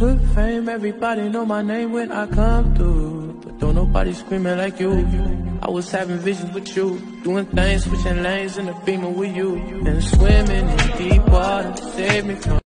With fame, everybody know my name when I come through. But don't nobody screaming like you. I was having visions with you, doing things, switching lanes in the beamer with you. And swimming in deep water, save me from